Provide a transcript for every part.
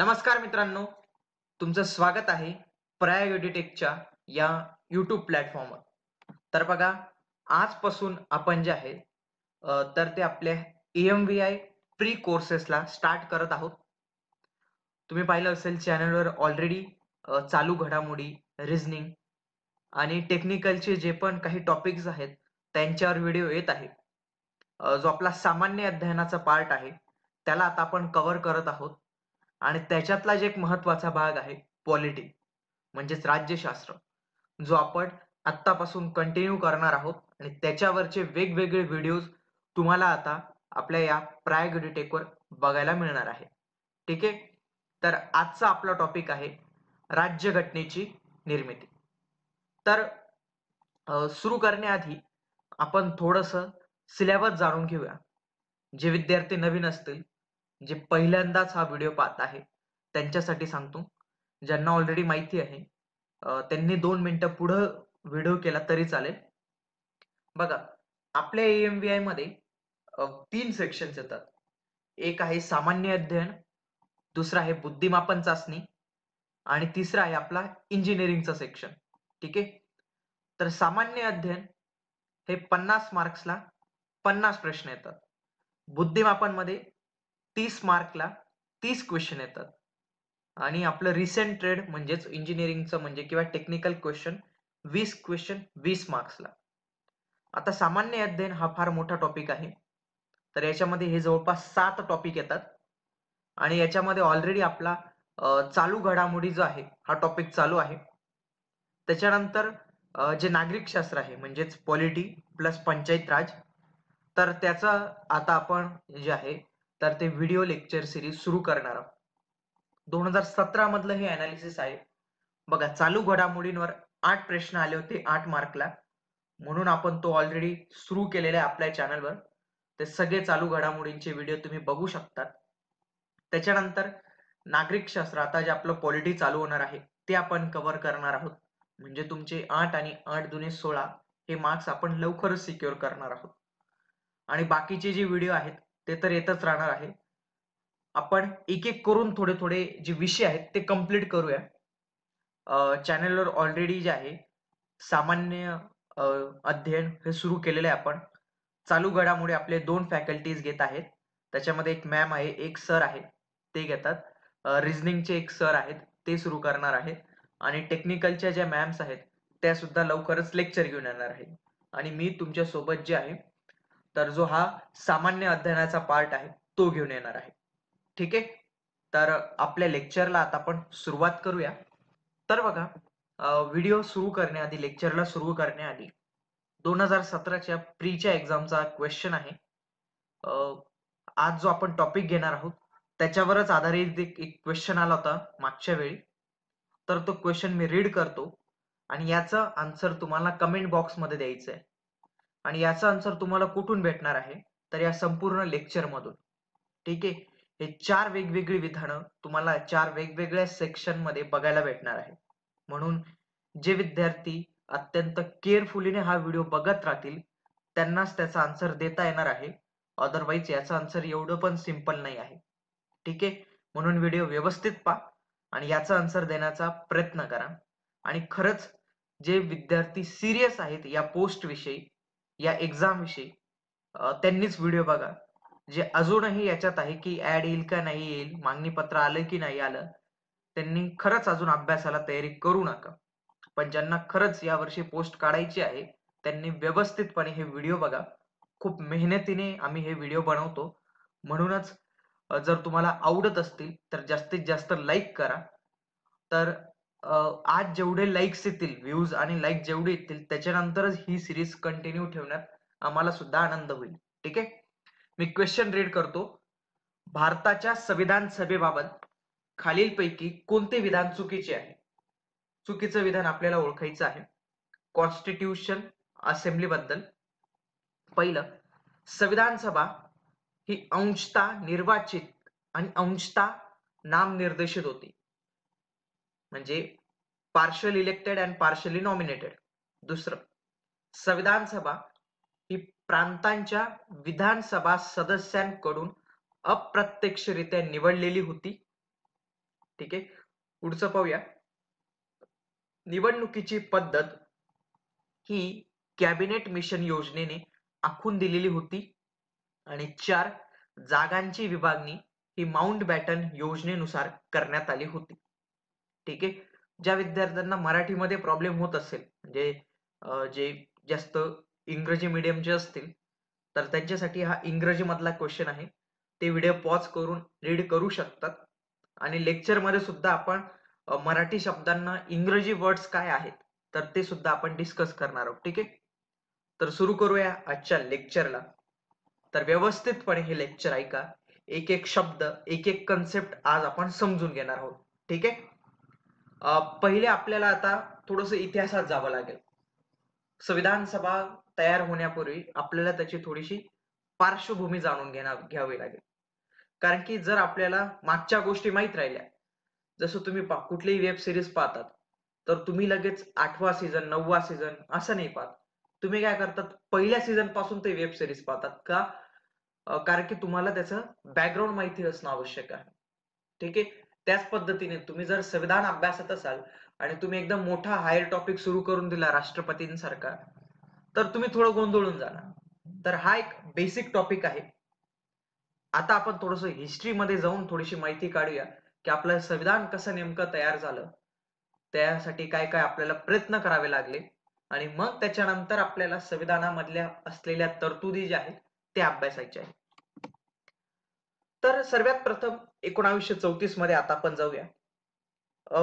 नमस्कार मित्रांनो तुमचं स्वागत आहे प्रयाग एडिटेकच्या या युट्यूब प्लॅटफॉर्मवर तर बघा आजपासून आपण जे आहे तर ते आपल्या एम व्ही आय प्री कोर्सेसला स्टार्ट करत आहोत. तुम्ही पाहिलं असेल चॅनलवर ऑलरेडी चालू घडामोडी रिझनिंग आणि टेक्निकलचे जे पण काही टॉपिक्स आहेत त्यांच्यावर व्हिडिओ येत आहे जो आपला सामान्य अध्ययनाचा पार्ट आहे त्याला आता आपण कव्हर करत आहोत. आणि त्याच्यातला जे एक महत्त्वाचा भाग आहे पॉलिटी म्हणजेच राज्यशास्त्र जो आपण आत्तापासून कंटिन्यू करणार आहोत आणि त्याच्यावरचे वेगवेगळे व्हिडिओज तुम्हाला आता आपल्या या प्रायग वर बघायला मिळणार आहे. ठीक आहे? तर आजचा आपला टॉपिक आहे राज्यघटनेची निर्मिती. तर सुरू करण्याआधी आपण थोडस सिलेबस जाणून घेऊया. जे विद्यार्थी नवीन असतील जे पहिल्यांदाच हा व्हिडिओ पाहत आहे त्यांच्यासाठी सांगतो. ज्यांना ऑलरेडी माहिती आहे त्यांनी दोन मिनिटं पुढं व्हिडिओ केला तरी चालेल. बघा आपल्या एएमव्हीआयमध्ये तीन सेक्शन्स येतात. एक आहे सामान्य अध्ययन दुसरा आहे बुद्धिमापन चाचणी आणि तिसरा आहे आपला इंजिनिअरिंगचा सेक्शन ठीक आहे? तर सामान्य अध्ययन हे पन्नास मार्क्सला पन्नास प्रश्न येतात. बुद्धिमापनमध्ये तीस मार्कला तीस क्वेश्चन येतात. आणि आपलं रिसेंट ट्रेड म्हणजेच इंजिनिअरिंगचं म्हणजे किंवा टेक्निकल क्वेश्चन वीस क्वेश्चन वीस मार्क्सला आता सामान्य अध्ययन हा फार मोठा टॉपिक आहे. तर याच्यामध्ये हे जवळपास सात टॉपिक येतात. आणि याच्यामध्ये ऑलरेडी आपला चालू घडामोडी जो आहे हा टॉपिक चालू आहे. त्याच्यानंतर जे नागरिक शास्त्र आहे म्हणजेच पॉलिटी प्लस पंचायत राज. तर त्याचं आता आपण जे आहे तर ते व्हिडिओ लेक्चर सिरीज सुरू करणार आहोत. दोन हजार सतरा मधलं हे अनालिसिस आहे. बघा चालू घडामोडींवर आठ प्रश्न आले होते आठ मार्कला म्हणून आपण तो ऑलरेडी सुरू केलेला आहे आपल्या चॅनलवर ते सगळे चालू घडामोडींचे व्हिडिओ तुम्ही बघू शकतात. त्याच्यानंतर नागरिक शास्त्र आता जे आपलं पॉलिटी चालू होणार आहे ते आपण कव्हर करणार आहोत. म्हणजे तुमचे आठ आणि आठ दुने सोळा हे मार्क्स आपण लवकरच सिक्युअर करणार आहोत. आणि बाकीचे जे व्हिडिओ आहेत ते तर येतच राहणार आहे. आपण एक एक करून थोडे थोडे जे विषय आहेत ते कंप्लीट करूया. चॅनलवर ऑलरेडी जे आहे सामान्य अध्ययन हे सुरू केलेलं आहे आपण. चालू घडामुळे आपले दोन फॅकल्टीज घेत आहेत. त्याच्यामध्ये एक मॅम आहे एक सर आहे ते घेतात. रिझनिंगचे एक सर आहेत ते सुरू करणार आहेत. आणि टेक्निकलच्या ज्या मॅम्स आहेत त्या सुद्धा लवकरच लेक्चर घेऊन येणार आहेत. आणि मी तुमच्यासोबत जे आहे तर जो हा सामान्य अध्ययनाचा पार्ट आहे तो घेऊन येणार आहे. ठीक आहे? तर आपल्या लेक्चरला आता आपण सुरुवात करूया. तर बघा व्हिडिओ सुरू करण्याआधी लेक्चरला सुरू करण्याआधी दोन हजार सतराच्या प्रीच्या एक्झामचा क्वेश्चन आहे. आज जो आपण टॉपिक घेणार आहोत त्याच्यावरच आधारित एक क्वेश्चन आला होता मागच्या वेळी. तर तो क्वेश्चन मी रीड करतो आणि याचा आन्सर तुम्हाला कमेंट बॉक्समध्ये द्यायचं आहे आणि याचा आन्सर तुम्हाला कुठून भेटणार आहे? तर या संपूर्ण लेक्चर मधून. ठीक आहे? हे चार वेगवेगळी विधानं तुम्हाला चार वेगवेगळ्या सेक्शनमध्ये बघायला भेटणार आहे. म्हणून जे विद्यार्थी अत्यंत केअरफुलीने हा व्हिडिओ बघत राहतील त्यांनाच त्याचा आन्सर देता येणार आहे. अदरवाईज याचा आन्सर एवढं पण सिंपल नाही आहे. ठीक आहे? म्हणून व्हिडिओ व्यवस्थित पहा आणि याचा आन्सर देण्याचा प्रयत्न करा. आणि खरंच जे विद्यार्थी सिरियस आहेत या पोस्ट विषयी या एक्झाम विषयी. त्यांनीच व्हिडिओ बघा. जे अजूनही याच्यात आहे की ऍड येईल का नाही येईल मागणी पत्र आलं की नाही आलं त्यांनी खरंच अजून अभ्यासाला तयारी करू नका. पण ज्यांना खरंच यावर्षी पोस्ट काढायची आहे त्यांनी व्यवस्थितपणे हे व्हिडिओ बघा. खूप मेहनतीने आम्ही हे व्हिडिओ बनवतो. म्हणूनच जर तुम्हाला आवडत असतील तर जास्तीत जास्त लाईक करा. तर आज जेवढे लाईक्स येतील व्ह्यूज आणि लाईक जेवढे येतील त्याच्यानंतरच ही सिरीज कंटिन्यू ठेवण्यात आम्हाला सुद्धा आनंद होईल. ठीक आहे? मी क्वेश्चन रीड करतो. भारताच्या संविधान सभेबाबत खालीलपैकी कोणते विधान चुकीचे आहे? चुकीचं विधान आपल्याला ओळखायचं आहे. कॉन्स्टिट्यूशन असेंब्ली बद्दल. पहिलं संविधान सभा ही अंशता निर्वाचित आणि अंशता नामनिर्देशित होती. म्हणजे partial elected and partially nominated दुसरं संविधान सभा ही प्रांतांच्या विधानसभा सदस्यांकडून अप्रत्यक्षरित्या निवडलेली होती. ठीक आहे? पुढचं पाहूया. निवडणुकीची पद्धत ही कॅबिनेट मिशन योजनेने आखून दिलेली होती. आणि चार जागांची विभागणी ही माउंट बॅटन योजनेनुसार करण्यात आली होती. ठीक आहे? ज्या विद्यार्थ्यांना मराठीमध्ये प्रॉब्लेम होत असेल म्हणजे जे जास्त इंग्रजी मीडियमचे असतील तर त्यांच्यासाठी हा इंग्रजी मधला क्वेश्चन आहे. ते व्हिडिओ पॉज करून रीड करू शकतात. आणि लेक्चरमध्ये सुद्धा आपण मराठी शब्दांना इंग्रजी वर्ड्स काय आहेत तर ते सुद्धा आपण डिस्कस करणार आहोत. ठीक आहे? तर सुरू करूया आजच्या लेक्चरला तर व्यवस्थितपणे हे लेक्चर ऐका. एक एक शब्द एक एक कन्सेप्ट आज आपण समजून घेणार आहोत. ठीक आहे? पहिले आपल्याला आता थोडस इतिहासात जावं लागेल. संविधान सभा तयार होण्यापूर्वी आपल्याला त्याची थोडीशी पार्श्वभूमी जाणून घेणार घ्यावी लागेल. कारण की जर आपल्याला मागच्या गोष्टी माहीत राहिल्या जसं तुम्ही कुठलीही वेब सिरीज पाहतात तर तुम्ही लगेच आठवा सीझन नववा सीझन असं नाही पाहत. तुम्ही काय करतात पहिल्या सीझनपासून ते वेब सिरीज पाहतात का? कारण की तुम्हाला त्याचं बॅकग्राऊंड माहिती असणं आवश्यक आहे. ठीक आहे? त्याच पद्धतीने तुम्ही जर संविधान अभ्यासत असाल आणि तुम्ही एकदम मोठा हायर टॉपिक सुरू करून दिला राष्ट्रपतींसारखा तर तुम्ही थोडं गोंधळून जाणार. तर हा एक बेसिक टॉपिक आहे. आता आपण थोडस हिस्ट्रीमध्ये जाऊन थोडीशी माहिती काढूया की आपलं संविधान कसं नेमकं तयार झालं. त्यासाठी काय काय आपल्याला प्रयत्न करावे लागले. आणि मग त्याच्यानंतर आपल्याला संविधानामधल्या असलेल्या तरतुदी ज्या आहेत ते अभ्यासायच्या आहेत. तर सर्वात प्रथम एकोणावीसशे चौतीसमध्ये आता आपण जाऊया.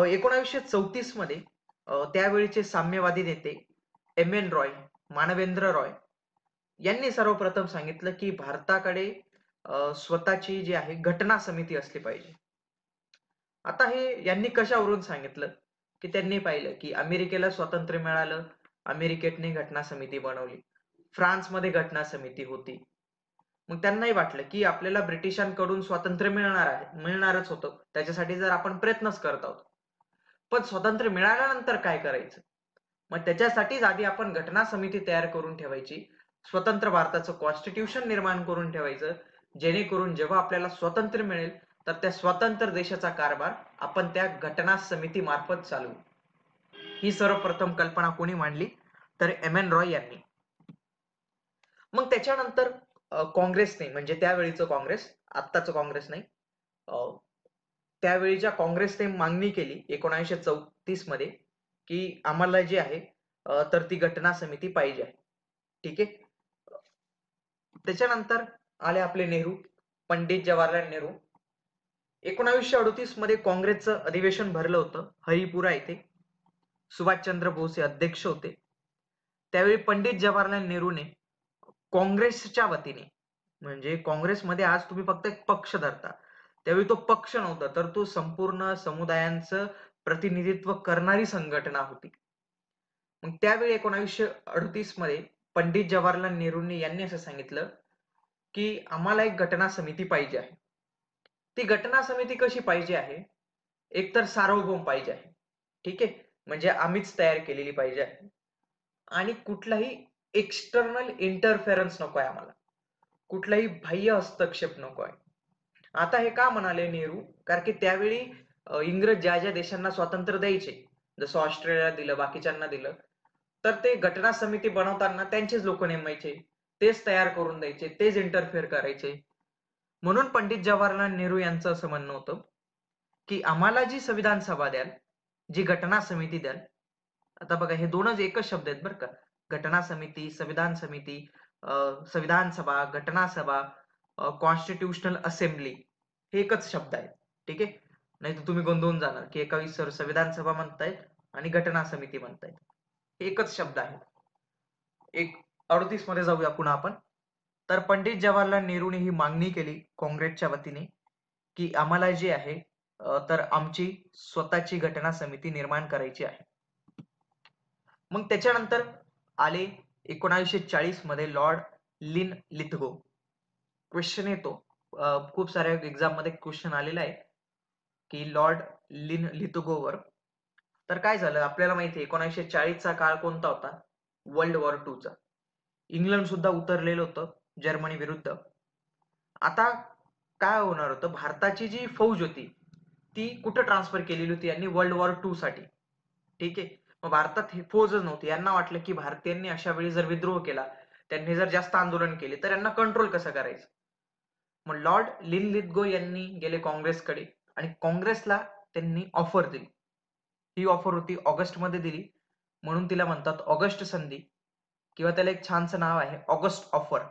एकोणावीसशे चौतीसमध्ये त्यावेळीचे साम्यवादी नेते एम एन रॉय मानवेंद्र रॉय यांनी सर्वप्रथम सांगितलं की भारताकडे स्वतःची जी आहे घटना समिती असली पाहिजे. आता हे यांनी कशावरून सांगितलं? की त्यांनी पाहिलं की अमेरिकेला स्वातंत्र्य मिळालं अमेरिकेतने घटना समिती बनवली. फ्रान्समध्ये घटना समिती होती. मग त्यांनाही वाटलं की आपल्याला ब्रिटिशांकडून स्वातंत्र्य मिळणार आहे मिळणारच होतं. त्याच्यासाठी जर आपण प्रयत्नच करत आहोत. पण स्वातंत्र्य मिळाल्यानंतर काय करायचं? मग त्याच्यासाठीच आधी आपण घटना समिती तयार करून ठेवायची स्वतंत्र भारताचं कॉन्स्टिट्यूशन निर्माण करून ठेवायचं जेणेकरून जेव्हा आपल्याला स्वातंत्र्य मिळेल तर त्या स्वतंत्र देशाचा कारभार आपण त्या घटना समिती मार्फत चालवू. ही सर्वप्रथम कल्पना कोणी मांडली? तर एम एन रॉय यांनी. मग त्याच्यानंतर काँग्रेसने म्हणजे त्यावेळीचं काँग्रेस आत्ताचं काँग्रेस नाही. त्यावेळीच्या काँग्रेसने मागणी केली एकोणीसशे चौतीसमध्ये की आम्हाला जी आहे तर ती घटना समिती पाहिजे आहे. ठीक आहे? त्याच्यानंतर आले आपले नेहरू पंडित जवाहरलाल नेहरू. एकोणावीसशे अडतीसमध्ये काँग्रेसचं अधिवेशन भरलं होतं हरिपुरा येथे. सुभाषचंद्र बोस हे अध्यक्ष होते. त्यावेळी पंडित जवाहरलाल नेहरूने काँग्रेसच्या वतीने. म्हणजे काँग्रेसमध्ये आज तुम्ही फक्त एक पक्ष धरता. त्यावेळी तो पक्ष नव्हता तर तो संपूर्ण समुदायांचं प्रतिनिधित्व करणारी संघटना होती. मग त्यावेळी एकोणावीसशे अडतीसमध्ये पंडित जवाहरलाल नेहरूंनी यांनी असं सांगितलं की आम्हाला एक घटना समिती पाहिजे आहे. ती घटना समिती कशी पाहिजे आहे? एकतर सार्वभौम पाहिजे आहे. ठीक आहे? म्हणजे आम्हीच तयार केलेली पाहिजे आहे. आणि कुठलाही एक्सटर्नल इंटरफेरन्स नको आहे आम्हाला. कुठलाही बाह्य हस्तक्षेप नको आहे. आता हे का म्हणाले नेहरू? कारण की त्यावेळी इंग्रज ज्या ज्या देशांना स्वातंत्र्य द्यायचे जसं ऑस्ट्रेलिया दिलं बाकीच्यांना दिलं तर ते घटना समिती बनवताना त्यांचेच लोक नेमायचे तेच तयार करून द्यायचे तेच इंटरफेअर करायचे. म्हणून पंडित जवाहरलाल नेहरू यांचं असं म्हणणं होतं की आम्हाला जी संविधान सभा द्याल जी घटना समिती द्याल आता बघा हे दोनच एकच शब्द आहेत बरं का. घटना समिती संविधान समिती संविधान सभा घटना सभा कॉन्स्टिट्युशनल असेंब्ली हे एकच शब्द आहेत. ठीक आहे? नाही तर तुम्ही गोंधळून जाणार की एका सर संविधान सभा म्हणतायत आणि घटना समिती म्हणतायत. एकच शब्द आहे. एक अडतीसमध्ये जाऊया पुन्हा आपण. तर पंडित जवाहरलाल नेहरूने ही मागणी केली काँग्रेसच्या वतीने की आम्हाला जे आहे तर आमची स्वतःची घटना समिती निर्माण करायची आहे. मग त्याच्यानंतर आले एकोणावीसशे चाळीसमध्ये लॉर्ड लिन लिथगो. क्वेश्चन येतो. खूप साऱ्या एक्झाममध्ये क्वेश्चन आलेला आहे की लॉर्ड लिन लिथगोवर. तर काय झालं? आपल्याला माहिती आहे एकोणीसशे चाळीसचा काळ कोणता होता? वर्ल्ड वॉर टू चा. इंग्लंड सुद्धा उतरलेलं होतं जर्मनी विरुद्ध. आता काय होणार होतं? भारताची जी फौज होती ती कुठं ट्रान्सफर केलेली होती यांनी? वर्ल्ड वॉर टू साठी. ठीक आहे? मग भारतात हे फौजच नव्हती. यांना वाटलं की भारतीयांनी अशा वेळी जर विद्रोह केला त्यांनी जर जास्त आंदोलन केले तर यांना कंट्रोल कसं करायचं? मग लॉर्ड लिन लिथगो यांनी गेले काँग्रेसकडे आणि काँग्रेसला त्यांनी ऑफर दिली. ही ऑफर होती ऑगस्टमध्ये दिली. म्हणून तिला म्हणतात ऑगस्ट संधी किंवा त्याला एक छानसं नाव आहे ऑगस्ट ऑफर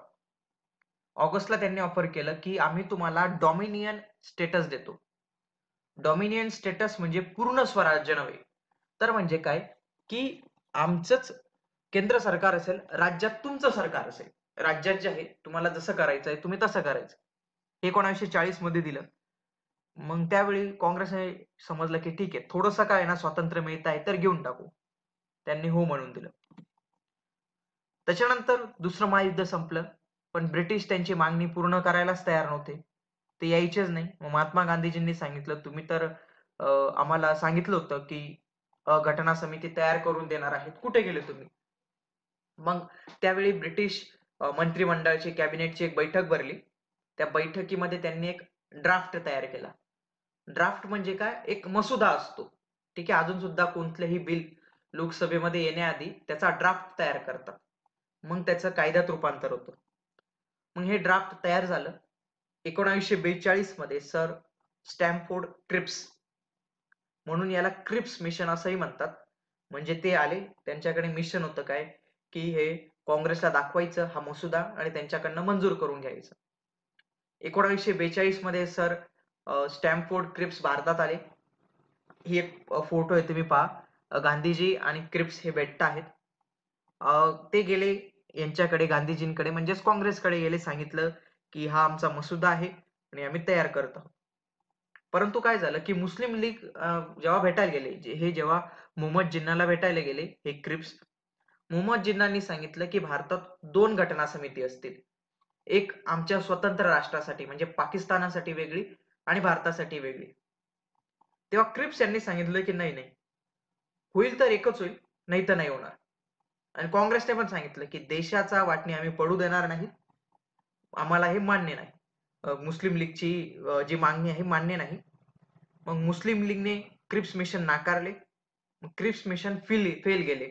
ऑगस्टला त्यांनी ऑफर केलं की आम्ही तुम्हाला डॉमिनियन स्टेटस देतो. डॉमिनियन स्टेटस म्हणजे पूर्ण स्वराज्य नव्हे. तर म्हणजे काय? की आमचंच केंद्र सरकार असेल राज्यात तुमचं सरकार असेल. राज्यात जे आहे तुम्हाला जसं करायचं आहे तुम्ही तसं करायचं. एकोणीसशे चाळीसमध्ये दिलं. मग त्यावेळी काँग्रेसने समजलं की ठीक आहे थोडंसं काय ना स्वातंत्र्य मिळत आहे तर घेऊन टाकू. त्यांनी हो म्हणून दिलं. त्याच्यानंतर दुसरं महायुद्ध संपलं पण ब्रिटिश त्यांची मागणी पूर्ण करायलाच तयार नव्हते. ते यायचेच नाही. मग महात्मा गांधीजींनी सांगितलं तुम्ही तर आम्हाला सांगितलं होतं की घटना समिती तयार करून देणार आहेत. कुठे गेले तुम्ही? मग त्यावेळी ब्रिटिश मंत्रिमंडळाची कॅबिनेटची एक बैठक भरली. त्या बैठकीमध्ये त्यांनी एक ड्राफ्ट तयार केला. ड्राफ्ट म्हणजे काय? एक मसुदा असतो. ठीक आहे? अजून सुद्धा कोणतंही बिल लोकसभेमध्ये येण्याआधी त्याचा ड्राफ्ट तयार करतात. मग त्याचं कायद्यात रूपांतर होतं. मग हे ड्राफ्ट तयार झालं. एकोणावीसशे बेचाळीसमध्ये सर स्टॅम्फोर्ड ट्रिप्स म्हणून याला क्रिप्स मिशन असंही म्हणतात. म्हणजे ते आले त्यांच्याकडे मिशन होतं काय? की हे काँग्रेसला दाखवायचं हा मसुदा आणि त्यांच्याकडनं मंजूर करून घ्यायचं. एकोणावीसशे बेचाळीसमध्ये सर स्टॅम्फोर्ड क्रिप्स भारतात आले. ही एक फोटो आहे तुम्ही पहा. गांधीजी आणि क्रिप्स हे भेटत आहेत. ते गेले यांच्याकडे गांधीजींकडे म्हणजेच काँग्रेसकडे गेले सांगितलं की हा आमचा मसुदा आहे आणि आम्ही तयार करत आहोत. परंतु काय झालं की मुस्लिम लीग जेव्हा भेटायला गेले हे जेव्हा मोहम्मद जिन्नाला भेटायला गेले हे क्रिप्स मोहम्मद जिन्नांनी सांगितलं की भारतात दोन घटना समिती असतील. एक आमच्या स्वतंत्र राष्ट्रासाठी म्हणजे पाकिस्तानासाठी वेगळी आणि भारतासाठी वेगळी. तेव्हा क्रिप्स यांनी सांगितलं की नाही नाही. होईल तर एकच होईल नाही तर नाही होणार. आणि काँग्रेसने पण सांगितलं की देशाचा वाटणी आम्ही पडू देणार नाही. आम्हाला हे मान्य नाही. मुस्लिम लीगची जी मागणी आहे मान्य नाही. मग मुस्लिम लीगने क्रिप्स मिशन नाकारले. मग क्रिप्स मिशन फेल फेल गेले.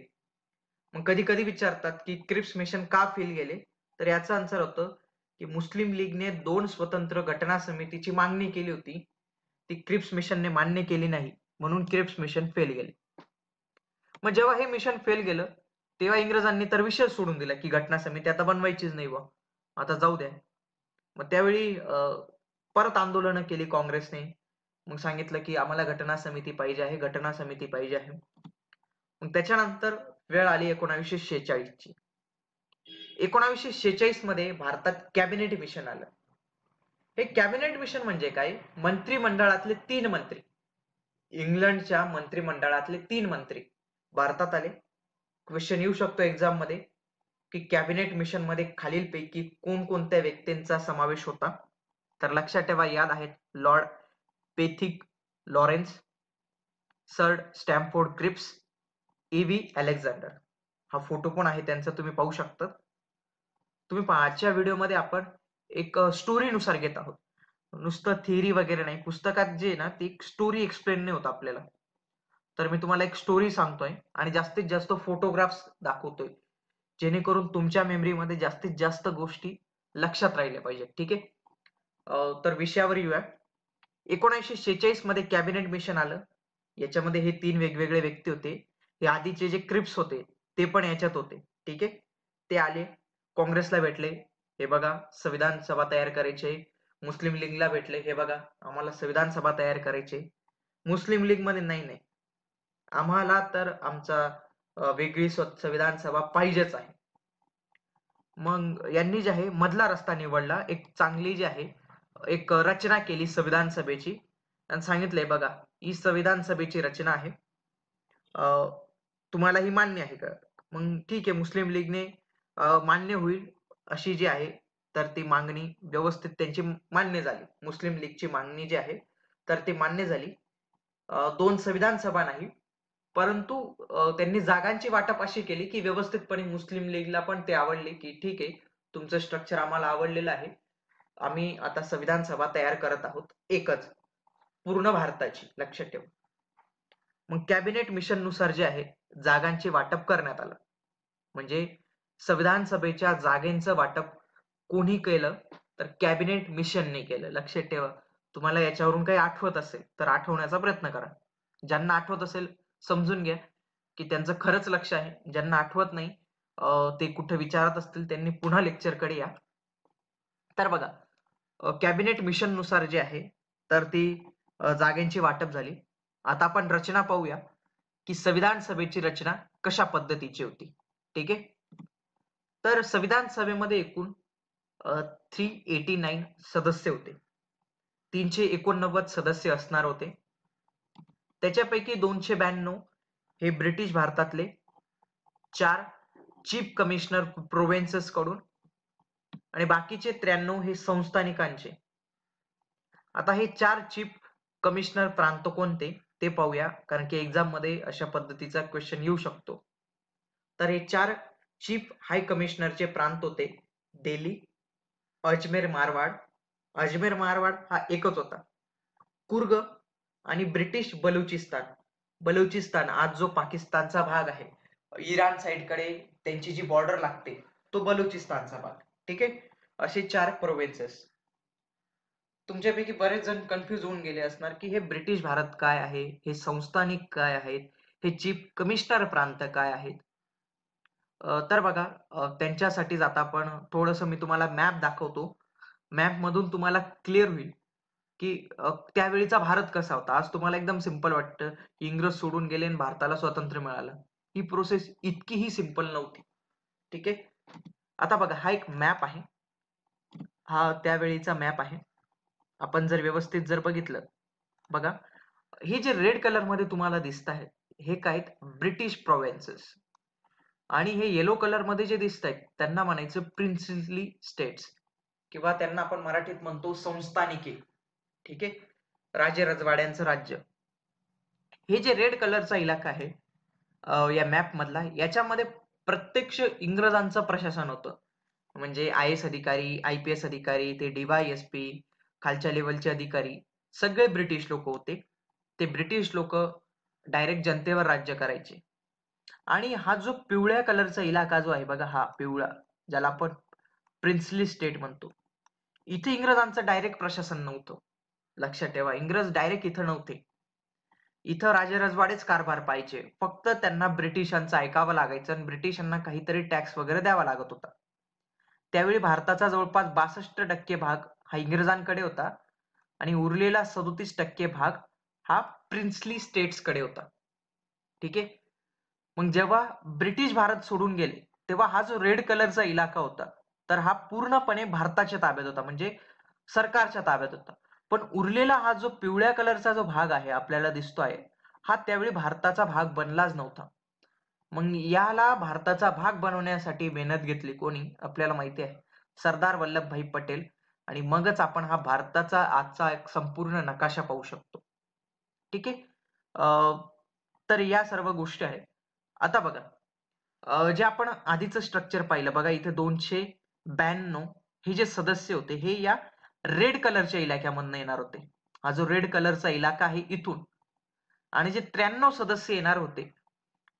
मग कधी कधी विचारतात की क्रिप्स मिशन का फेल गेले? तर याचं आन्सर होतं की मुस्लिम लीगने दोन स्वतंत्र घटना समितीची मागणी केली होती. ती क्रिप्स मिशनने मान्य केली नाही. म्हणून क्रिप्स मिशन फेल गेले. मग जेव्हा हे मिशन फेल गेलं तेव्हा इंग्रजांनी तर विषय सोडून दिला की घटना समिती आता बनवायचीच नाही बा आता जाऊ द्या. मग त्यावेळी परत आंदोलनं केली काँग्रेसने. मग सांगितलं की आम्हाला घटना समिती पाहिजे आहे घटना समिती पाहिजे आहे. मग त्याच्यानंतर वेळ आली एकोणावीसशे शेहेचाळीस ची एकोणावीसशे शेहेचाळीसमध्ये भारतात कॅबिनेट मिशन आलं. हे कॅबिनेट मिशन म्हणजे काय? मंत्रिमंडळातले तीन मंत्री. इंग्लंडच्या मंत्रिमंडळातले तीन मंत्री. भारतात आले. क्वेश्चन येऊ शकतो एक्झाममध्ये की कॅबिनेट मिशनमध्ये खालीलपैकी कोणकोणत्या व्यक्तींचा समावेश होता? तर लक्षात ठेवा याद आहेत Lord Pethick Lawrence Sir Stafford Cripps A V Alexander. हा फोटो पण आहे त्यांचा तुम्ही पाहू शकता. तुम्ही आजच्या व्हिडिओमध्ये आपण एक स्टोरी नुसार घेत आहोत. नुसतं थिअरी वगैरे नाही पुस्तकात जे ना ती स्टोरी एक्सप्लेन नाही होत आपल्याला. तर मी तुम्हाला एक स्टोरी सांगतोय आणि जास्तीत जास्त फोटोग्राफ्स दाखवतोय. जेणेकरून तुमच्या मेमरीमध्ये जास्तीत जास्त गोष्टी लक्षात राहिल्या पाहिजेत ठीक आहे? तर विषयावर येऊया. एकोणीसशे शेहेचाळीसमध्ये कॅबिनेट मिशन आलं. याच्यामध्ये हे तीन वेगवेगळे व्यक्ती होते. हे आधीचे जे क्रिप्स होते ते पण याच्यात होते ठीक आहे? ते आले काँग्रेसला भेटले. हे बघा संविधान सभा तयार करायचे. मुस्लिम लीगला भेटले. हे बघा आम्हाला संविधान सभा तयार करायचे. मुस्लिम लीगमध्ये नाही नाही. आम्हाला तर आमचा वेगळी संविधान सभा पाहिजेच आहे. मग यांनी जे आहे मधला रस्ता निवडला. एक चांगली जी आहे एक रचना केली संविधान सभेची. आणि सांगितलंय बघा ही संविधान सभेची रचना आहे. तुम्हाला ही मान्य आहे का? मग ठीक आहे मुस्लिम लीगने मान्य होईल अशी जी आहे तर ती मागणी व्यवस्थित त्यांची मान्य झाली. मुस्लिम लीगची मागणी जी आहे तर ती मान्य झाली. दोन संविधान सभा नाही परंतु त्यांनी जागांची वाटप अशी केली की व्यवस्थितपणे मुस्लिम लीगला पण ते आवडले की ठीक आहे तुमचं स्ट्रक्चर आम्हाला आवडलेलं आहे. आम्ही आता संविधान सभा तयार करत आहोत एकच पूर्ण भारताची लक्षात ठेवा. मग कॅबिनेट मिशननुसार जे आहे जागांचे वाटप करण्यात आलं. म्हणजे संविधान सभेच्या जागेंचं वाटप कोणी केलं तर कॅबिनेट मिशनने केलं. लक्षात ठेवा. तुम्हाला याच्यावरून काही आठवत असेल तर आठवण्याचा प्रयत्न करा. ज्यांना आठवत असेल समजून घ्या की त्यांचं खरंच लक्ष आहे. ज्यांना आठवत नाही ते कुठे विचारत असतील त्यांनी पुन्हा लेक्चरकडे या. तर बघा कॅबिनेट मिशननुसार जे आहे तर ती जागेंची वाटप झाली. आता आपण रचना पाहूया की संविधान सभेची रचना कशा पद्धतीची होती. ठीक आहे? तर संविधान सभेमध्ये एकूण थ्री एटी नाईन सदस्य होते. तीनशे एकोणनव्वद सदस्य असणार होते. त्याच्यापैकी दोनशे ब्याण्णव हे ब्रिटिश भारतातले. चार चीफ कमिशनर प्रोव्हिन्सेस कडून आणि बाकीचे त्र्याण्णव हे संस्थानिकांचे. आता हे चार चीफ कमिशनर प्रांत कोणते ते पाहूया कारण की एक्झाममध्ये अशा पद्धतीचा क्वेश्चन येऊ शकतो. तर हे चार चीफ हाय कमिशनरचे प्रांत होते दिल्ली अजमेर मारवाड. अजमेर मारवाड हा एकच होता. कुर्ग आणि ब्रिटिश बलुचिस्तान बलुचिस्तान आज जो पाकिस्तानचा भाग आहे इराण साईडकडे त्यांची जी बॉर्डर लागते तो बलुचिस्तानचा भाग. ठीक आहे? असे चार प्रोव्हिन्सेस तुमच्यापैकी बरेच जण कन्फ्युज होऊन गेले असणार की हे ब्रिटिश भारत काय आहे? हे संस्थानिक काय आहेत? हे चीफ कमिशनर प्रांत काय आहेत? तर बघा त्यांच्यासाठीच आता आपण थोडस मी तुम्हाला मॅप दाखवतो. मॅप मधून तुम्हाला क्लिअर होईल. की त्यावेळीचा भारत कसा होता? आज तुम्हाला एकदम सिंपल वाटतं इंग्रज सोडून गेले आणि भारताला स्वातंत्र्य मिळालं. ही प्रोसेस इतकीही सिंपल नव्हती. ठीक आहे? आता बघा हा एक मॅप आहे. हा त्यावेळीचा मॅप आहे. आपण जर व्यवस्थित जर बघितलं बघा हे जे रेड कलरमध्ये तुम्हाला दिसत आहेत हे काय ब्रिटिश प्रोव्हिन्सेस आणि हे येलो कलरमध्ये जे दिसत आहेत त्यांना म्हणायचं प्रिन्सिपली स्टेट्स किंवा त्यांना आपण मराठीत म्हणतो संस्थानिके. ठीक आहे? राजे रजवाड्यांचं राज्य. हे जे रेड कलरचा इलाका आहे या मॅप मधला याच्यामध्ये प्रत्यक्ष इंग्रजांचं प्रशासन होतं. म्हणजे आय एस अधिकारी आय पी एस अधिकारी ते डीवाय एस पी खालच्या लेवलचे अधिकारी सगळे ब्रिटिश लोक होते. ते ब्रिटिश लोक डायरेक्ट जनतेवर राज्य करायचे. आणि हा जो पिवळ्या कलरचा इलाका जो आहे बघा हा पिवळा ज्याला आपण प्रिन्सली स्टेट म्हणतो. इथे इंग्रजांचं डायरेक्ट प्रशासन नव्हतं. लक्षात ठेवा. इंग्रज डायरेक्ट इथं नव्हते. इथं राजेरजवाडेच कारभार पाहिजे फक्त त्यांना ब्रिटिशांचं ऐकावं लागायचं आणि ब्रिटिशांना काहीतरी टॅक्स वगैरे द्यावा लागत होता. त्यावेळी भारताचा जवळपास बासष्ट टक्के भाग हा इंग्रजांकडे होता आणि उरलेला सदोतीस टक्के भाग हा प्रिन्सली स्टेट्सकडे होता. ठीक आहे? मग जेव्हा ब्रिटिश भारत सोडून गेले तेव्हा हा जो रेड कलरचा इलाका होता तर हा पूर्णपणे भारताच्या ताब्यात होता. म्हणजे सरकारच्या ताब्यात होता. पण उरलेला हा जो पिवळ्या कलरचा जो भाग आहे आपल्याला दिसतोय हा त्यावेळी भारताचा भाग बनलाच नव्हता. मग याला भारताचा भाग बनवण्यासाठी मेहनत घेतली कोणी आपल्याला माहिती आहे. सरदार वल्लभभाई पटेल. आणि मगच आपण हा भारताचा आजचा एक संपूर्ण नकाशा पाहू शकतो. ठीक आहे? तर या सर्व गोष्टी आहेत. आता बघा. जे आपण आधीच स्ट्रक्चर पाहिलं बघा इथे दोनशे ब्याण्णव हे जे सदस्य होते हे या रेड कलरच्या इलाक्यामधनं येणार होते. हा जो रेड कलरचा इलाका आहे इथून. आणि जे त्र्याण्णव सदस्य येणार होते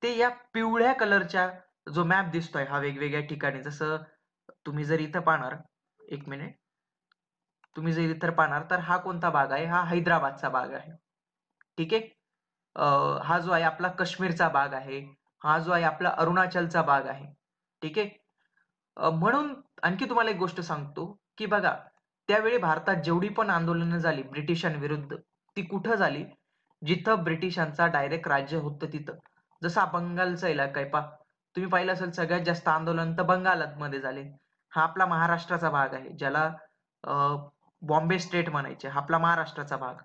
ते या पिवळ्या कलरच्या जो मॅप दिसतोय हा वेगवेगळ्या ठिकाणी. जसं तुम्ही जर इथं पाहणार एक मिनिट तुम्ही जर इथं पाहणार तर हा कोणता भाग आहे? हा हैदराबादचा भाग आहे. ठीक आहे? हा जो आहे आपला काश्मीरचा भाग आहे. हा जो आहे आपला अरुणाचलचा भाग आहे. ठीक आहे? म्हणून आणखी तुम्हाला एक गोष्ट सांगतो की बघा त्यावेळी भारतात जेवढी पण आंदोलनं झाली ब्रिटिशांविरुद्ध ती कुठं झाली? जिथं ब्रिटिशांचा डायरेक्ट राज्य होतं तिथं. जसा बंगालचा इलाका आहे पा तुम्ही पाहिलं असेल सगळ्यात जास्त आंदोलन तर बंगालात मध्ये झाले. हा आपला महाराष्ट्राचा भाग आहे ज्याला बॉम्बे स्टेट म्हणायचे. हा आपला महाराष्ट्राचा भाग.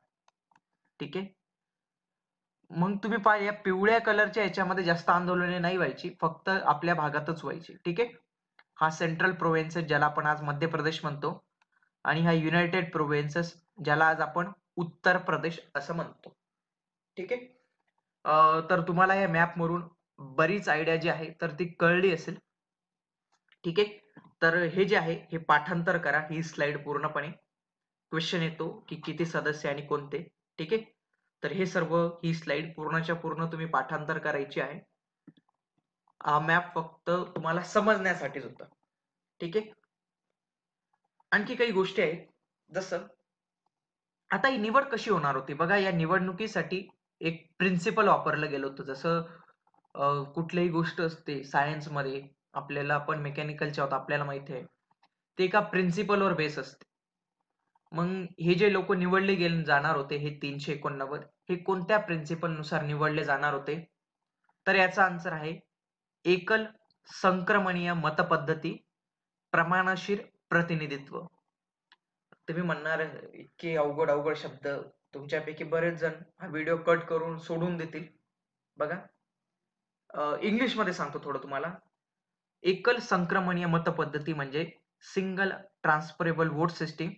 ठीक आहे? मग तुम्ही पाह या पिवळ्या कलरच्या याच्यामध्ये जास्त आंदोलने नाही व्हायची. फक्त आपल्या भागातच व्हायची. ठीक आहे? हा सेंट्रल प्रोव्हिन्स ज्याला आपण आज मध्य प्रदेश म्हणतो. आणि हा युनायटेड प्रोव्हिन्सेस ज्याला आज आपण उत्तर प्रदेश असं म्हणतो. ठीक आहे? तर तुम्हाला या मॅप बरीच आयडिया जी आहे तर ती कळली असेल. ठीक आहे? तर हे जे आहे हे पाठांतर करा. ही स्लाइड पूर्णपणे क्वेश्चन येतो की किती सदस्य आणि कोणते. ठीक आहे? तर हे सर्व ही स्लाइड पूर्णच्या पूर्ण तुम्ही पाठांतर करायची आहे. हा मॅप फक्त तुम्हाला समजण्यासाठीच होता. ठीक आहे? आणखी काही गोष्टी आहेत. जसं आता ही निवड कशी होणार होती? बघा या निवडणुकीसाठी एक प्रिन्सिपल वापरलं गेलं होतं. जसं कुठलीही गोष्ट असते सायन्समध्ये आपल्याला आपण मेकॅनिकलचे आहोत आपल्याला माहिती आहे. ते एका प्रिन्सिपलवर बेस असते. मग हे जे लोक निवडले गेले जाणार होते हे तीनशे एकोणनव्वद हे कोणत्या प्रिन्सिपलनुसार निवडले जाणार होते? तर याचा आन्सर आहे एकल संक्रमणीय मतपद्धती प्रमाणशीर प्रतिनिधित्व. तुम्ही म्हणणार इतके अवघड अवघड शब्द तुमच्यापैकी बरेच जण हा व्हिडिओ कट करून सोडून देतील. बघा. इंग्लिशमध्ये सांगतो थोडं तुम्हाला. एकल संक्रमणीय मतपद्धती म्हणजे सिंगल ट्रान्सफरेबल वोट सिस्टीम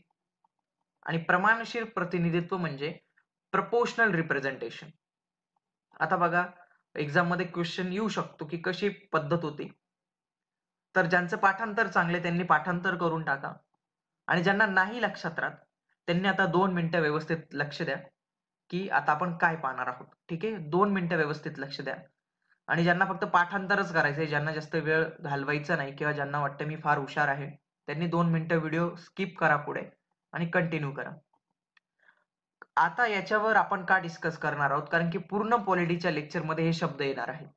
आणि प्रमाणशीर प्रतिनिधित्व म्हणजे प्रपोशनल रिप्रेझेंटेशन आता बघा एक्झाममध्ये क्वेश्चन येऊ शकतो की कशी पद्धत होती. तर ज्यांचं पाठांतर चांगले त्यांनी पाठांतर करून टाका. आणि ज्यांना नाही लक्षात राहत त्यांनी आता दोन मिनिटं व्यवस्थित लक्ष द्या की आता आपण काय पाहणार आहोत. ठीक आहे? दोन मिनिटं व्यवस्थित लक्ष द्या. आणि ज्यांना फक्त पाठांतरच करायचंय ज्यांना जास्त वेळ घालवायचा नाही किंवा ज्यांना वाटतं मी फार हुशार आहे त्यांनी दोन मिनिटं व्हिडिओ स्किप करा पुढे आणि कंटिन्यू करा. आता याच्यावर आपण का डिस्कस करणार आहोत? कारण की पूर्ण पॉलिटीच्या लेक्चरमध्ये हे शब्द येणार आहेत.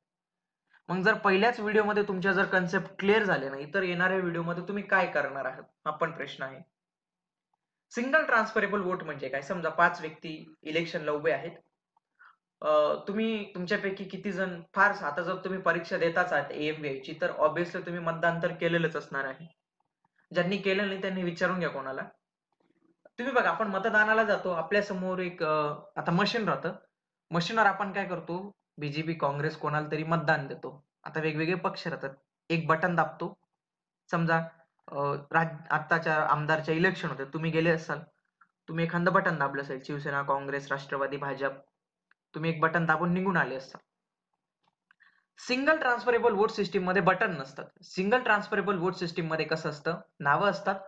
मग जर पहिल्याच व्हिडिओमध्ये तुमच्या जर कन्सेप्ट क्लिअर झाले नाही तर येणाऱ्या व्हिडिओमध्ये तुम्ही काय करणार आहात? हा पण प्रश्न आहे. सिंगल ट्रान्सफरेबल वोट म्हणजे काय? समजा पाच व्यक्ती इलेक्शनला उभे आहेत. तुम्ही तुमच्यापैकी किती जण? फार आता जर तुम्ही परीक्षा देताच आहात एम ची तर ऑब्विसली तुम्ही मतदान तर केलेलंच असणार आहे. ज्यांनी केलं नाही त्यांनी विचारून घ्या कोणाला. तुम्ही बघा आपण मतदानाला जातो. आपल्यासमोर एक आता मशीन राहतं. मशीनवर आपण काय करतो? बीजेपी काँग्रेस कोणाला तरी मतदान देतो. आता वेगवेगळे पक्ष राहतात. एक बटन दाबतो. समजा आताच्या आत्ताच्या आमदारच्या इलेक्शन होते तुम्ही गेले असाल. तुम्ही एखादं बटन दाबलं असेल शिवसेना काँग्रेस राष्ट्रवादी भाजप. तुम्ही एक बटन दाबून निघून आले असता सिंगल ट्रान्सफरेबल वोट सिस्टीममध्ये बटन नसतात. सिंगल ट्रान्सफरेबल वोट सिस्टीममध्ये कसं असतं? नावं असतात.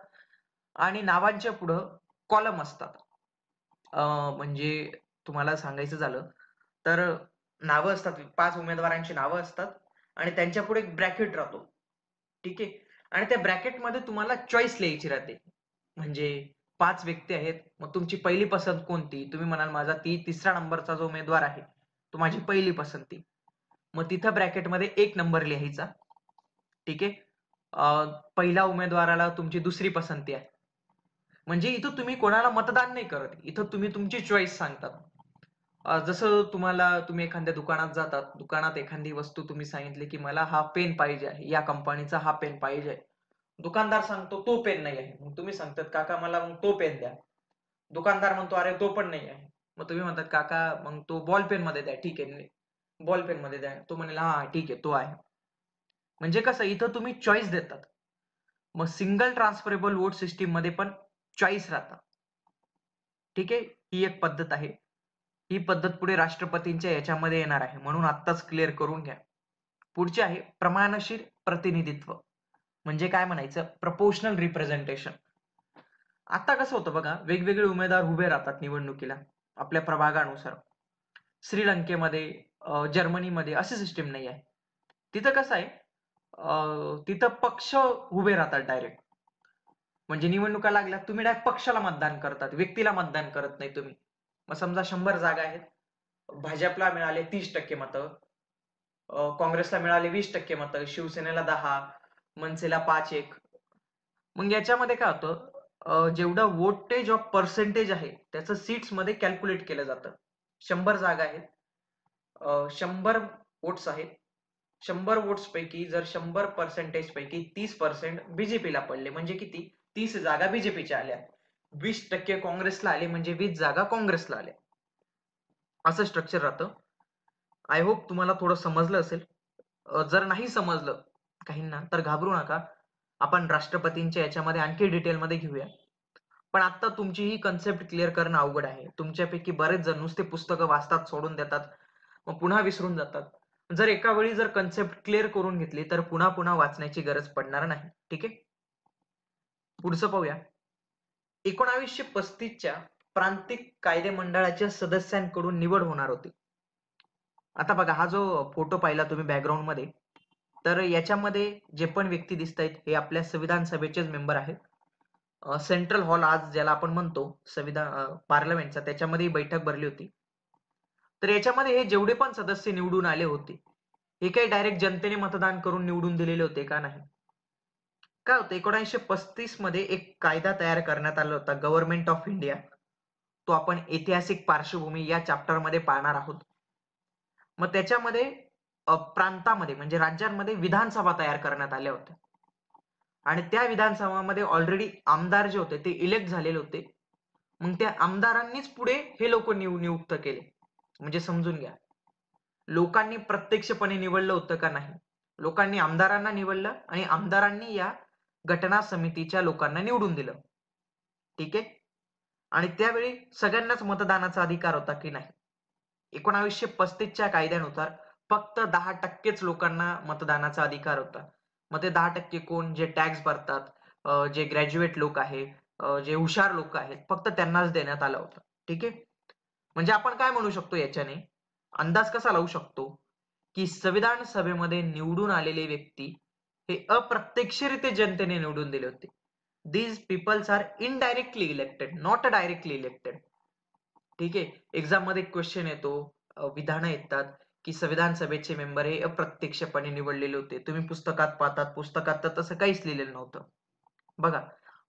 आणि नावांच्या पुढं कॉलम असतात. म्हणजे तुम्हाला सांगायचं झालं तर नावं असतात पाच उमेदवारांची नावं असतात आणि त्यांच्या पुढे एक ब्रॅकेट राहतो. ठीक आहे? आणि त्या ब्रॅकेटमध्ये तुम्हाला चॉईस लिहायची राहते. म्हणजे पाच व्यक्ती आहेत मग तुमची पहिली पसंत कोणती? तुम्ही म्हणाल माझा ती तिसरा नंबरचा जो उमेदवार आहे तो माझी पहिली पसंती. मग तिथं ब्रॅकेटमध्ये एक नंबर लिहायचा. ठीक आहे? पहिल्या उमेदवाराला तुमची दुसरी पसंती आहे. म्हणजे इथं तुम्ही कोणाला मतदान नाही करत. इथं तुम्ही तुमची चॉईस सांगतात. जसं तुम्हाला तुम्ही एखाद्या दुकानात जातात दुकानात एखादी वस्तू तुम्ही सांगितली की मला हा पेन पाहिजे आहे या कंपनीचा हा पेन पाहिजे दुकानदार सांगतो तो पेन नाही आहे. मग तुम्ही सांगतात काका मला मग तो पेन द्या. दुकानदार म्हणतो अरे तो पण नाही आहे. मग तुम्ही म्हणतात काका मग तो बॉल पेन मध्ये द्या. ठीक आहे बॉल पेन मध्ये द्या. तो म्हणेल हा ठीक आहे तो आहे. म्हणजे कसं इथं तुम्ही चॉईस देतात. मग सिंगल ट्रान्सफरेबल वोट सिस्टीममध्ये पण चॉईस राहतात. ठीक आहे? ही एक पद्धत आहे. ही पद्धत पुढे राष्ट्रपतींच्या याच्यामध्ये येणार आहे. म्हणून आत्ताच क्लिअर करून घ्या. पुढचे आहे प्रमाणशीर प्रतिनिधित्व. म्हणजे काय म्हणायचं? प्रपोशनल रिप्रेझेंटेशन आता कसं होतं बघा वेगवेगळे उमेदवार उभे राहतात निवडणुकीला आपल्या प्रभागानुसार. श्रीलंकेमध्ये जर्मनीमध्ये अशी सिस्टीम नाही आहे. तिथं कसं आहे? तिथं पक्ष उभे राहतात डायरेक्ट म्हणजे निवडणुका लागल्या तुम्ही डायरेक्ट पक्षाला मतदान करतात व्यक्तीला मतदान करत नाही तुम्ही. मग समजा शंभर जागा आहेत. भाजपला मिळाले तीस टक्के मतं. काँग्रेसला मिळाले वीस टक्के मतं. शिवसेनेला दहा मनसेला पाच एक. मग याच्यामध्ये काय होतं? जेवढं वोटेज ऑफ पर्सेंटेज आहे त्याचं सीट्समध्ये कॅल्क्युलेट केलं जातं. शंभर जागा आहेत. शंभर वोट्स आहेत. शंभर वोट्स पैकी जर शंभर पर्सेंटेज पैकी तीस पर्सेंट बीजेपीला पडले म्हणजे किती? तीस जागा बीजेपीच्या आल्या. वीस टक्के काँग्रेसला आले म्हणजे वीस जागा काँग्रेसला आल्या. असं स्ट्रक्चर राहतं. आय होप तुम्हाला थोडं समजलं असेल. जर नाही समजलं काहींना तर घाबरू नका. आपण राष्ट्रपतींच्या याच्यामध्ये आणखी डिटेलमध्ये घेऊया. पण आता तुमची ही कन्सेप्ट क्लिअर करणं अवघड आहे. तुमच्यापैकी बरेच जण नुसते पुस्तकं वाचतात सोडून देतात. मग पुन्हा विसरून जातात. जर एका वेळी जर कन्सेप्ट क्लिअर करून घेतली तर पुन्हा पुन्हा वाचण्याची गरज पडणार नाही. ठीक आहे? पुढचं पाहूया. एकोणावीसशे पस्तीसच्या प्रांतिक कायदे मंडळाच्या सदस्यांकडून निवड होणार होती. आता बघा हा जो फोटो पाहिला तुम्ही बॅकग्राऊंडमध्ये तर याच्यामध्ये जे पण व्यक्ती दिसत आहेत हे आपल्या संविधान सभेचेच मेंबर आहेत सेंट्रल हॉल आज ज्याला आपण म्हणतो संविधान पार्लमेंटचा त्याच्यामध्ये बैठक भरली होती. तर याच्यामध्ये हे जेवढे पण सदस्य निवडून आले होते हे काही डायरेक्ट जनतेने मतदान करून निवडून दिलेले होते का नाही? काय होतं एकोणीसशे पस्तीसमध्ये एक कायदा तयार करण्यात आला होता गव्हर्नमेंट ऑफ इंडिया तो आपण ऐतिहासिक पार्श्वभूमी या चॅप्टरमध्ये पाहणार आहोत. मग त्याच्यामध्ये प्रांतामध्ये म्हणजे राज्यांमध्ये विधानसभा तयार करण्यात आल्या होत्या. आणि त्या विधानसभामध्ये ऑलरेडी आमदार जे होते ते इलेक्ट झालेले होते. मग त्या आमदारांनीच पुढे हे लोक नियुक्त केले. म्हणजे समजून घ्या. लोकांनी प्रत्यक्षपणे निवडलं होतं का नाही? लोकांनी आमदारांना निवडलं आणि आमदारांनी या घटना समितीच्या लोकांना निवडून दिलं. ठीक आहे? आणि त्यावेळी सगळ्यांनाच मतदानाचा अधिकार होता की नाही? एकोणावीसशे पस्तीसच्या कायद्यानुसार फक्त दहा टक्केच लोकांना मतदानाचा अधिकार होता. मग ते दहा टक्के कोण? जे टॅक्स भरतात जे ग्रॅज्युएट लोक आहे जे हुशार लोक आहेत फक्त त्यांनाच देण्यात आलं होतं. ठीक आहे? म्हणजे आपण काय म्हणू शकतो याच्याने? अंदाज कसा लावू शकतो? की संविधान सभेमध्ये निवडून आलेले व्यक्ती हे अप्रत्यक्षरित्या जनतेने निवडून दिले होते. These peoples are indirectly elected not directly elected ठीक आहे? एक्झाममध्ये क्वेश्चन येतो विधानं येतात की संविधान सभेचे मेंबर हे अप्रत्यक्षपणे निवडलेले होते. तुम्ही पुस्तकात पाहतात पुस्तकात तर तसं काहीच लिहिलेलं नव्हतं. बघा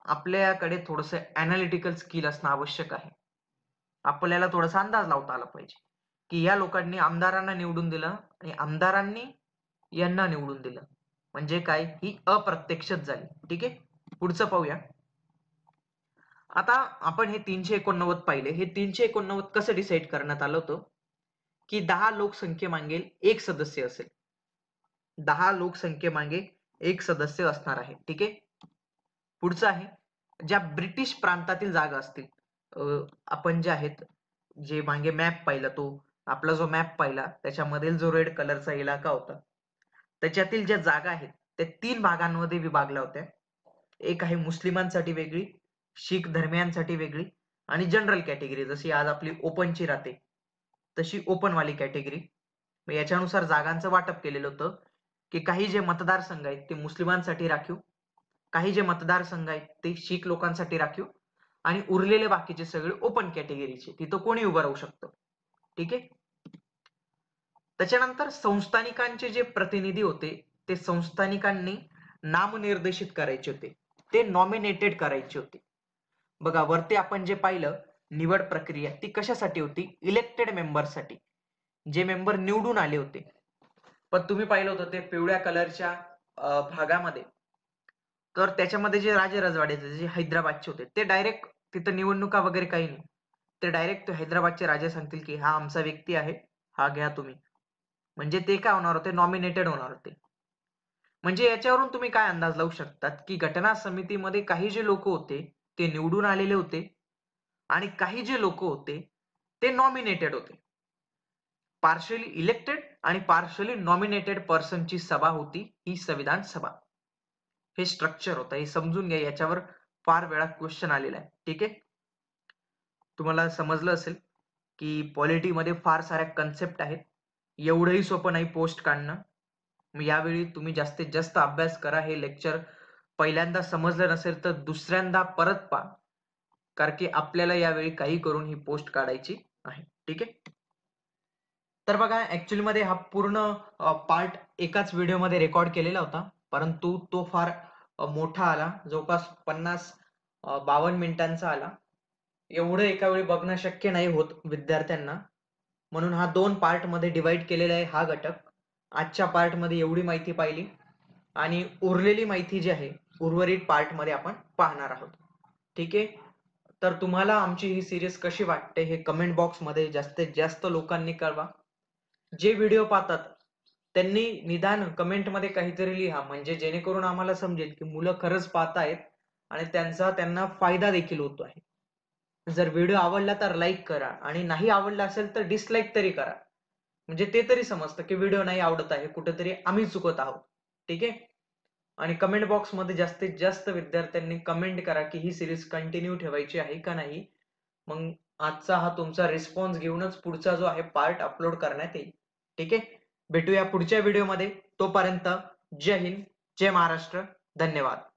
आपल्याकडे थोडस अनालिटिकल स्किल असणं आवश्यक आहे. आपल्याला थोडासा अंदाज लावता आला पाहिजे. की या लोकांनी आमदारांना निवडून दिलं आणि आमदारांनी यांना निवडून दिलं. म्हणजे काय? ही अप्रत्यक्षच झाली. ठीक आहे? पुढचं पाहूया. आता आपण हे तीनशे एकोणनव्वद पाहिले. हे तीनशे एकोणनव्वद कसं डिसाईड करण्यात आलं होतं? की दहा लोकसंख्ये मागे एक सदस्य असेल. दहा लोकसंख्ये मागे एक सदस्य असणार आहे. ठीक आहे? पुढचं आहे. ज्या ब्रिटिश प्रांतातील जागा असतील आपण जे आहेत जे मागे मॅप पाहिला तो आपला जो मॅप पाहिला त्याच्यामधील जो रेड कलरचा इलाका होता त्याच्यातील ज्या जागा आहेत त्या तीन भागांमध्ये विभागल्या होत्या. एक आहे मुस्लिमांसाठी वेगळी शीख धर्मियांसाठी वेगळी आणि जनरल कॅटेगरी जशी आज आपली ओपनची राहते तशी ओपन वाली कॅटेगरी याच्यानुसार जागांचं वाटप केलेलं होतं की काही जे मतदारसंघ आहेत ते मुस्लिमांसाठी राखीव काही जे मतदारसंघ आहेत ते शीख लोकांसाठी राखीव आणि उरलेले बाकीचे सगळे ओपन कॅटेगरीचे तिथं कोणी उभं राहू शकतं. ठीक आहे? त्याच्यानंतर संस्थानिकांचे जे प्रतिनिधी होते ते संस्थानिकांनी नामनिर्देशित करायचे होते. ते नॉमिनेटेड करायचे होते. बघा वरती आपण जे पाहिलं निवड प्रक्रिया ती कशासाठी होती? इलेक्टेड मेंबरसाठी जे मेंबर निवडून आले होते. पण तुम्ही पाहिलं होतं ते पिवळ्या कलरच्या भागामध्ये. तर त्याच्यामध्ये जे राजे रजवाड्याचे जे हैदराबादचे होते ते डायरेक्ट तिथं निवडणुका वगैरे काही नाही. ते डायरेक्ट हैदराबादचे राजे सांगतील की हा आमचा व्यक्ती आहे. हा घ्या तुम्ही. म्हणजे ते काय होणार होते? नॉमिनेटेड होणार होते. म्हणजे याच्यावरून तुम्ही काय अंदाज लावू शकतात? की घटना समितीमध्ये काही जे लोक होते ते निवडून आलेले होते आणि काही जे लोक होते ते नॉमिनेटेड होते. पार्शली इलेक्टेड आणि पार्शली नॉमिनेटेड पर्सनची सभा होती ही संविधान सभा. हे स्ट्रक्चर होतं. हे समजून घ्या याच्यावर फार वेळा क्वेश्चन आलेला आहे. ठीक आहे? तुम्हाला समजलं असेल की पॉलिटीमध्ये फार साऱ्या कन्सेप्ट आहेत. एवढंही सोपं नाही पोस्ट काढणं. मग यावेळी तुम्ही जास्तीत जास्त अभ्यास करा हे लेक्चर पहिल्यांदा समजलं नसेल तर दुसऱ्यांदा परत पहा. कारण की आपल्याला यावेळी काही करून ही पोस्ट काढायची आहे. ठीक आहे? तर बघा ऍक्च्युअली मध्ये हा पूर्ण पार्ट एकाच व्हिडिओमध्ये रेकॉर्ड केलेला होता. परंतु तो फार मोठा आला. जवळपास पन्नास बावन्न मिनिटांचा आला. एवढं एका वेळी बघणं शक्य नाही होत विद्यार्थ्यांना. म्हणून हा दोन पार्टमध्ये डिवाइड केलेला आहे हा घटक. आजच्या पार्टमध्ये एवढी माहिती पाहिली. आणि उरलेली माहिती जी आहे उर्वरित पार्टमध्ये आपण पाहणार आहोत. ठीक आहे? तर तुम्हाला आमची ही सिरीज कशी वाटते हे कमेंट बॉक्समध्ये जास्तीत जास्त लोकांनी कळवा. जे व्हिडिओ पाहतात त्यांनी निदान कमेंटमध्ये काहीतरी लिहा. म्हणजे जेणेकरून आम्हाला समजेल की मुलं खरंच पाहतायत आणि त्यांचा त्यांना फायदा देखील होतो आहे. जर व्हिडिओ आवडला तर लाईक करा. आणि नाही आवडला असेल तर डिसलाईक तरी करा. म्हणजे ते तरी समजतं की व्हिडिओ नाही आवडत आहे. कुठेतरी आम्ही चुकत आहोत. ठीक आहे? आणि कमेंट बॉक्समध्ये जास्तीत जास्त विद्यार्थ्यांनी कमेंट करा की ही सिरीज कंटिन्यू ठेवायची आहे का नाही. मग आजचा हा तुमचा रिस्पॉन्स घेऊनच पुढचा जो आहे पार्ट अपलोड करण्यात येईल. ठीक आहे? भेटूया पुढच्या व्हिडिओमध्ये तोपर्यंत जय हिंद जय महाराष्ट्र. धन्यवाद.